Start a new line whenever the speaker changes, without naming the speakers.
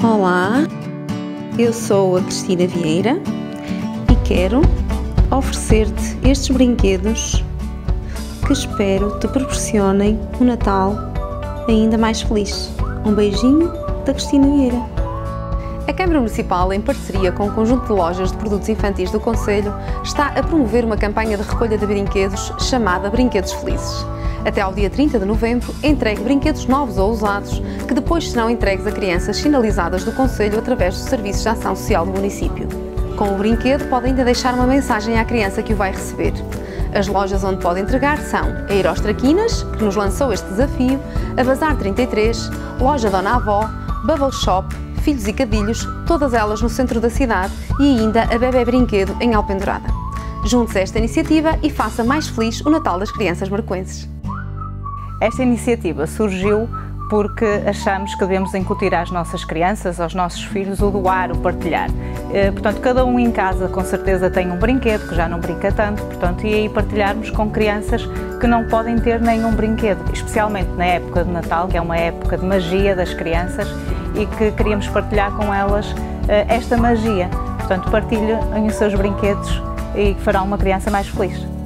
Olá, eu sou a Cristina Vieira e quero oferecer-te estes brinquedos que espero te proporcionem um Natal ainda mais feliz. Um beijinho da Cristina Vieira.
A Câmara Municipal, em parceria com o conjunto de lojas de produtos infantis do Conselho, está a promover uma campanha de recolha de brinquedos chamada Brinquedos Felizes. Até ao dia 30 de novembro, entregue brinquedos novos ou usados que depois serão entregues a crianças sinalizadas do Conselho através dos Serviços de Ação Social do município. Com o brinquedo, pode ainda deixar uma mensagem à criança que o vai receber. As lojas onde pode entregar são a Eros Traquinas, que nos lançou este desafio, a Bazar 33, Loja Dona Avó, Bubble Shop, Filhos e Cadilhos, todas elas no centro da cidade e ainda a Bebé Brinquedo em Alpendurada. Junte-se a esta iniciativa e faça mais feliz o Natal das crianças marcoenses.
Esta iniciativa surgiu porque achamos que devemos incutir às nossas crianças, aos nossos filhos, o doar, o partilhar. Eh, portanto, cada um em casa com certeza tem um brinquedo, que já não brinca tanto, portanto, e aí partilharmos com crianças que não podem ter nenhum brinquedo, especialmente na época de Natal, que é uma época de magia das crianças e que queríamos partilhar com elas eh, esta magia. Portanto, partilhem os seus brinquedos e farão uma criança mais feliz.